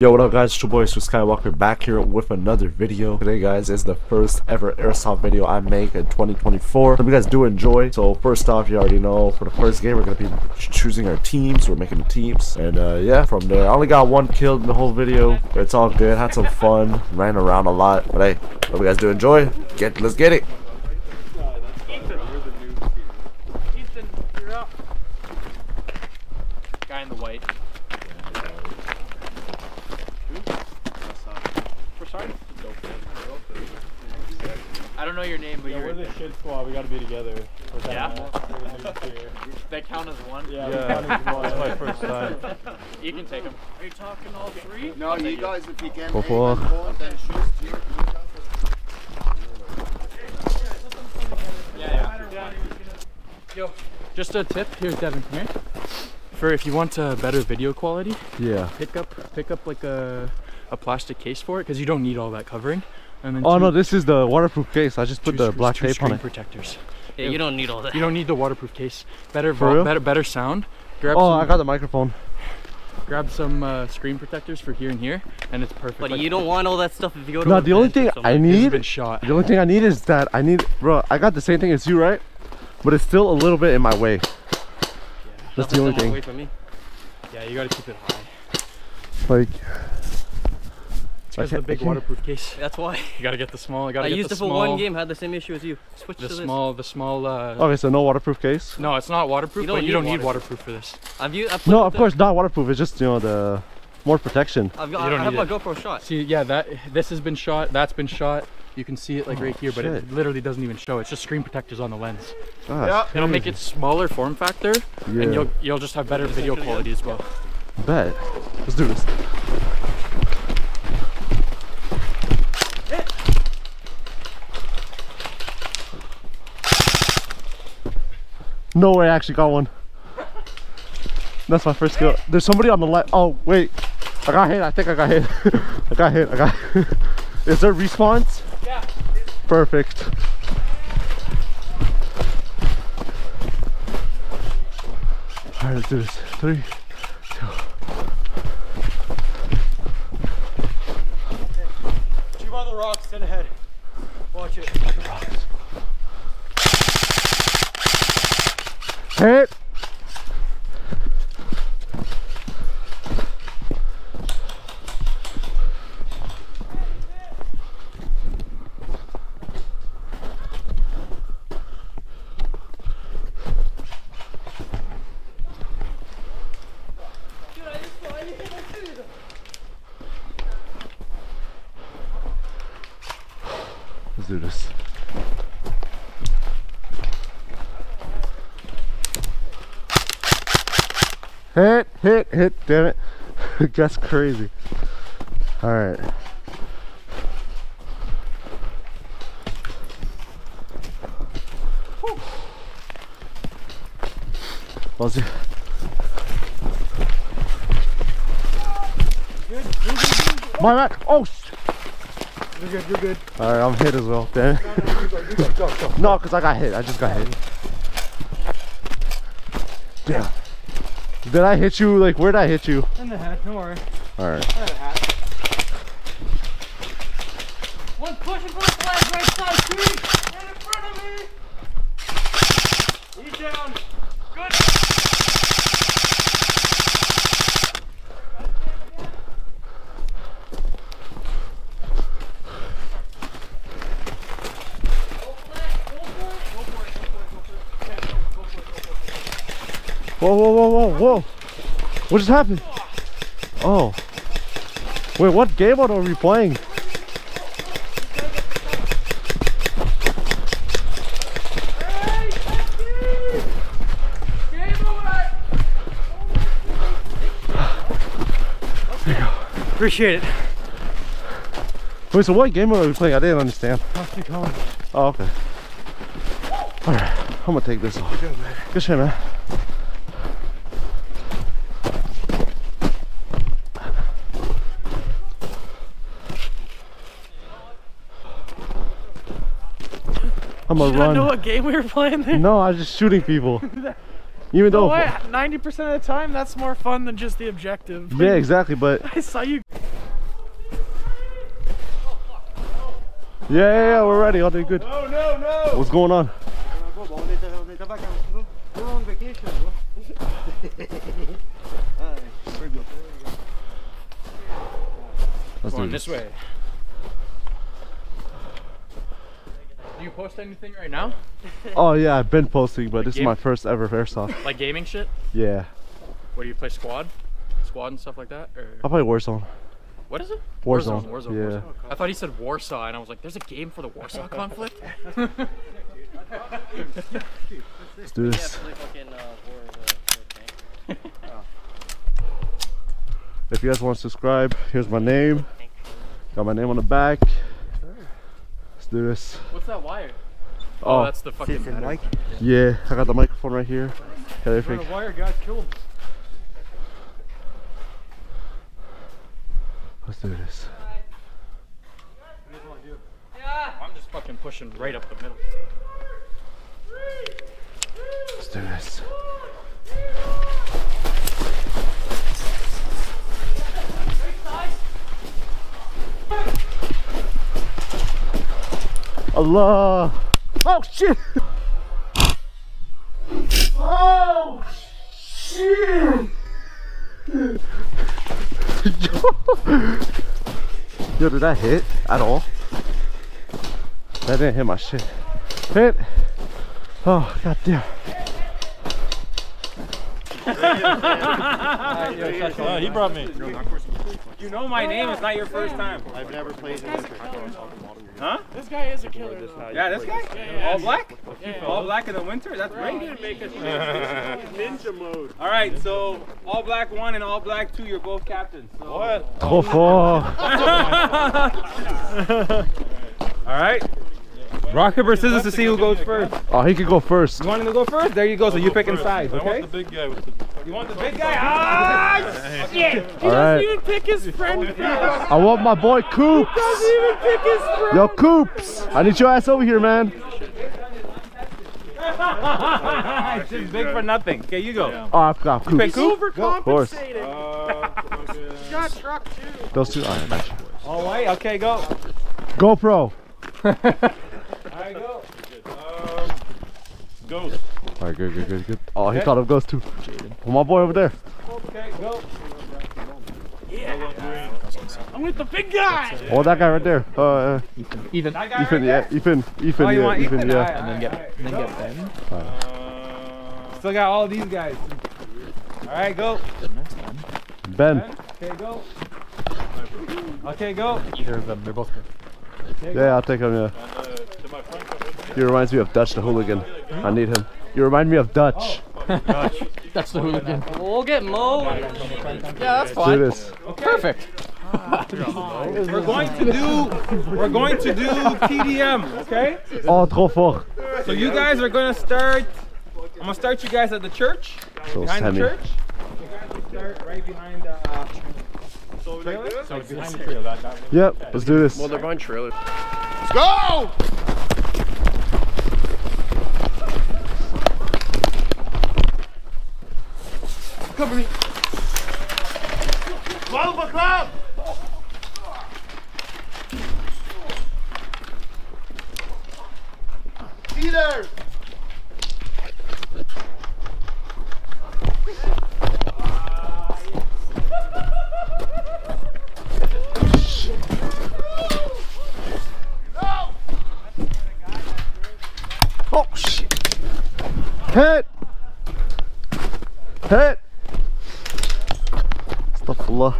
Yo, what up guys, it's your boy Sue Skywalker back here with another video. Today guys is the first ever airsoft video I make in 2024. Hope you guys do enjoy. So first off, you already know, for the first game we're going to be choosing our teams. We're making the teams. And uh, yeah, from there, I only got one kill in the whole video. It's all good, had some fun, ran around a lot. But hey, hope you guys do enjoy. Get, Let's get it. Ethan, you're up. Guy in the white. We're sorry. I don't know your name, but Yeah, you're we're the shit squad. We gotta be together. With that Yeah? mask, we're the noobs here. that count as one. Yeah, Yeah. we counted one. That's my first time. You can take them. Are you talking all three? No, you guys, if you can, Before- aim and point and shoot here. Yeah, yeah. Yo, just a tip. Here's Devin. Come here. For if you want uh, better video quality, Yeah. pick up pick up like a a plastic case for it because you don't need all that covering. And then Oh two- no, this is the waterproof case. I just put two the sc- black two tape on screen it. protectors. Yeah, you don't need all that. You don't need the waterproof case. Better For real? better better sound. Grab Oh, some, I got the microphone. grab some uh, screen protectors for here and here, and it's perfect. But Like, you don't want all that stuff if you go to No, the only event thing. I need been shot. The only thing I need is that I need, bro. I got the same thing as you, right? But it's still a little bit in my way. That's the only thing. away from me. Yeah, you gotta keep it high. Like, It's because I the big waterproof case. That's why. You gotta get the small. You gotta I get used the it for small, one game, had the same issue as you. Switch The to this. small, the small. Uh, okay, so no waterproof case. No, it's not waterproof, You don't but you need don't need waterproof. waterproof for this. I've used, I've No, of the- course not waterproof. It's just you know the more protection. I've You got, don't I have need my it. GoPro shot. See, yeah, that this has been shot. That's been shot. You can see it like right here, but it literally doesn't even show. It's just screen protectors on the lens. Ah, It'll make it smaller form factor, Yeah. and you'll you'll just have better video quality as well. Bet. Let's do this. No way, I actually got one. That's my first kill. There's somebody on the left. Oh, wait. I got hit. I think I got hit. I got hit. I got Is there respawns? Yeah. Perfect. All right, let's do this. Three, Shoot on the rocks, dead ahead. Watch it. Hit. Let's do this. Hit, hit, hit, damn it. That's crazy. Alright. Was it? My back. Oh, You're good, you're good. Alright, I'm hit as well. Damn it. no, because I got hit. I just got hit. Damn. Did I hit you? Like, where did I hit you? In the head, don't worry. Alright. I had a hat. One pushing for the flag, right side, three! And in front of me! He's down. Whoa, whoa, whoa, whoa, whoa. What just happened? Oh. Wait, what game mode are we playing? Appreciate it. Wait, so what game mode are we playing? I didn't understand. Oh, okay. Alright, I'm gonna take this off. Good shit, man. on my run. know what game we were playing there? No, I was just shooting people. Even though 90% of the time, that's more fun than just the objective. Yeah, exactly, but... I saw you... Yeah, yeah, yeah, we're ready. I'll do good. No, no, no! What's going on? Let's do this way. Do you post anything right now? Oh yeah, I've been posting, but this is my first ever airsoft. Like gaming shit? Yeah, What do you play squad? Squad and stuff like that? Or I play Warzone. what is it? Warzone. Warzone. Yeah. Warzone. I thought he said Warsaw, and I was like, "There's a game for the Warsaw conflict." Let's do this. If you guys want to subscribe, here's my name. Got my name on the back. Let's do this. What's that wire? Oh, oh that's the fucking. Listen, Mike. yeah, I got the microphone right here. Got Run everything. a wire, guys, kill him. Let's do this. I'm just fucking pushing right up the middle. Let's do this. Allah! Oh shit! Oh shit! Yo, did that hit at all? That didn't hit my shit. Hit! Oh, goddamn. Uh, he brought me. You know my name. It's not your first time. I've never played in winter. Huh? This guy is a killer. though. Yeah, this guy. All black. All black in the winter. That's great. Ninja mode. All right. So all black one and all black two. You're both captains. So. What? Trop fort! All right. Rock paper scissors to see who goes first. Oh, he could go first. You want him to go first? There you go. So you picking sides, okay? I want the big guy with the. You want the big guy? Ah, shit! All right. pick his friend. I want my boy Coops. He doesn't even pick his friend. Yo, Coops. I need your ass over here, man. it's just big for nothing. Okay, you go. Oh, I've got Pick Coops. who? Of course. Uh, okay. Got truck too. Those two. All right, gotcha. All right. Okay, go. GoPro. All right, go. Um, ghost. All right, good, good, good, good. Oh, he caught up Ghost too. Well, my boy over there. Okay, go. I'm with the big guy. Oh, that guy right there. Uh, uh Ethan. That guy Ethan, right yeah, there? Ethan, Ethan, Oh, you yeah, want Ethan, Ethan? yeah. Alright, And then get, alright, and then alright. get Ben. Uh, Still got all these guys. All right, go. Ben. Okay, go. Okay, go. Either of them. They're both good. Okay, Yeah, I'll take him. Yeah. and uh, to my friend come with me. He reminds me of Dutch the hooligan. I need him. You remind me of Dutch. dutch That's the hooligan. We'll get Mo. Yeah, that's Let's do fine. this. Perfect. We're going to do. We're going to do TDM. Okay. Oh, trop fort. So you guys are gonna start. I'm gonna start you guys at the church. So Behind the church. You guys will start right behind. Uh, trailer. So behind the trail, that, that Yep, let's do this. Well, They're behind trailers. Let's go! Cover me. Club! Leader! Oh shit! Hit! Hit! Astaghfirullah.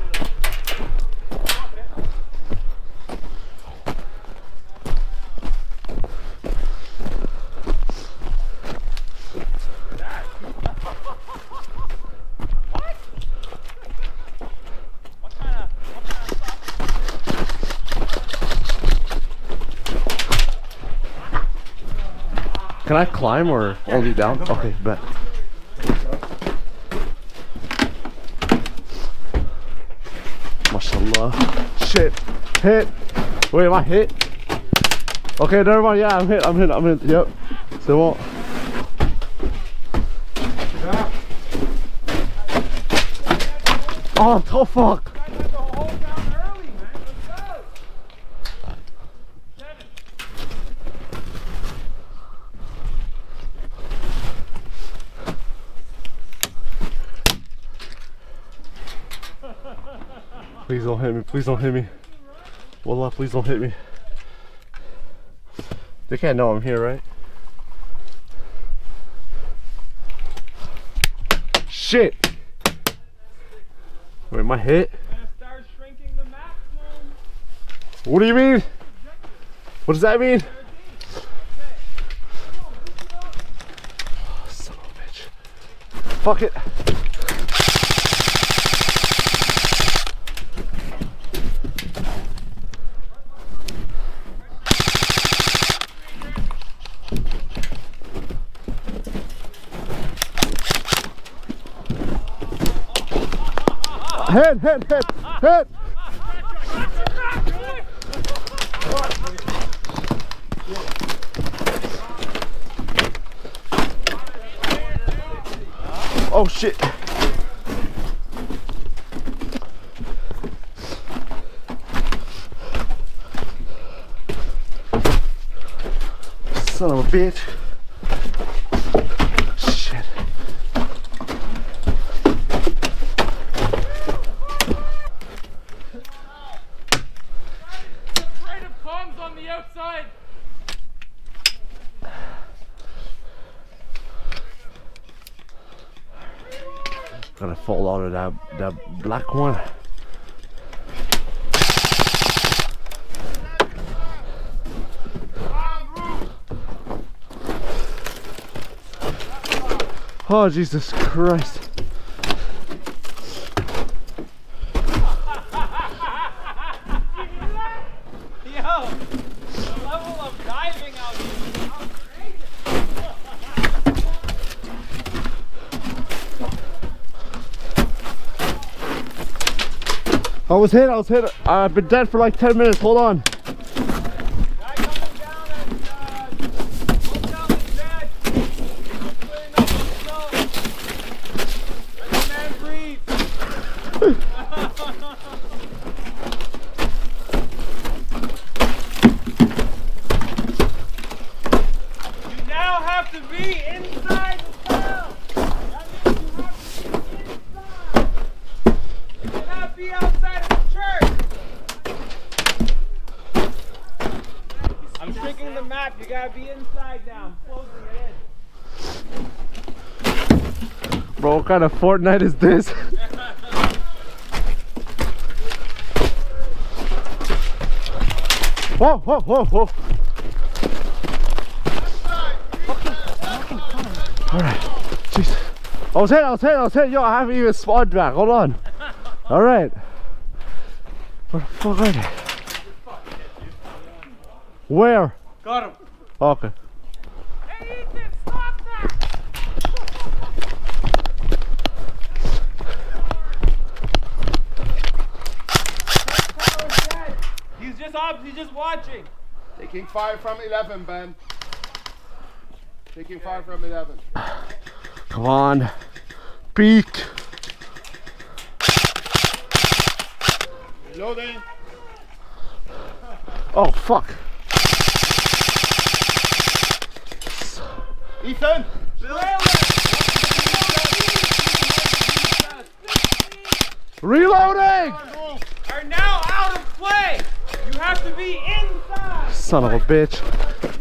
Can I climb or only down? Okay, bet. Mashallah. Shit. Hit. Wait, am I hit? Okay, never mind. Yeah, I'm hit. I'm hit. I'm hit. Yep. So won't. Oh, oh fuck. Please don't hit me. Please don't hit me. Wallah, please don't hit me. They can't know I'm here, right? Shit! Wait, hit? Shrinking the maximum. What do you mean? What does that mean? Son of a bitch. Fuck it. Hit, hit, hit, hit! Oh shit. Son of a bitch. Shit. Afraid of palms on the outside. Gotta fall out of that that black one. Oh Jesus Christ. Yo, the level of diving out here is outrageous. I was hit, I was hit. I've been dead for like 10 minutes. Hold on. Guy coming down and uh, look down his bed. He's clearing up himself. Let the man breathe. You now have to be inside the cell. That means you have to be inside. You cannot be outside of the church. I'm shrinking the map. You gotta be inside now. I'm closing it in. Bro, what kind of Fortnite is this? whoa, whoa, whoa, whoa. Alright, jeez. I was hit, I was hit, I was hit. Yo, I haven't even spawned back. Hold on. Alright. Where the fuck are they? Where? Got him. Okay. Hey, Ethan, stop that! He's just up. He's just watching. Taking five from 11, Ben. Taking fire from 11. Come on. Peek. Loading. Oh, fuck. Ethan. Reloading! Are now out of play. You have to be inside. Son of a bitch.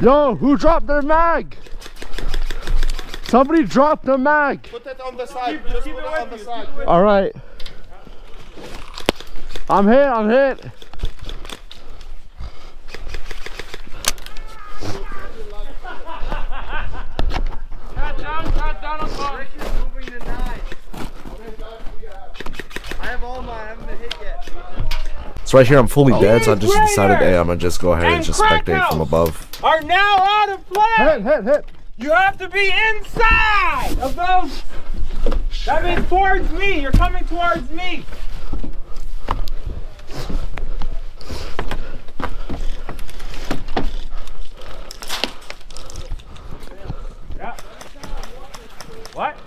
Yo, who dropped their mag? Somebody dropped the mag. Put it on the side. Just keep put it it on the you, side. All right. I'm hit, I'm hit. Cut down, cut down on palms. moving to nine. I have all mine. I haven't been hit yet. So right here, I'm fully oh. dead, so I just Raiders! decided, hey, I'm gonna just go ahead and And just spectate from above. Are now out of play. Hit, hit, hit. You have to be inside of those. That means towards me. You're coming towards me. Yeah. What?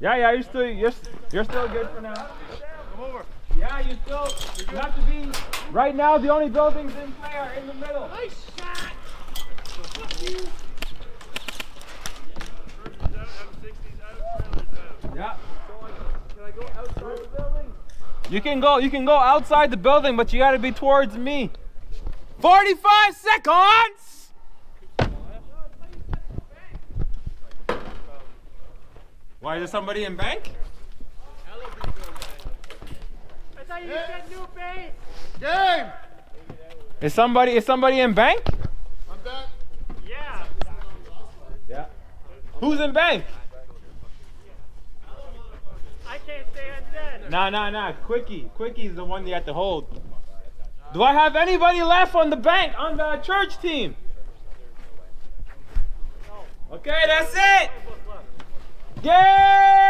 Yeah, yeah. You're still you're, you're still good for now. Come over. Yeah, you still you have to be. Right now, the only buildings in play are in the middle. Nice shot. Yeah. Can I go outside the building? You can go. You can go outside the building, but you got to be towards me. 45 seconds. Why is there somebody in bank? I thought you said new base. Game! Is somebody is somebody in bank? I'm back. Yeah. Yeah. Who's in bank? I can't stay on dead. Nah, nah, nah. Quickie. Quickie's the one you have to hold. Do I have anybody left on the bank on the church team? Okay, that's it. Game over.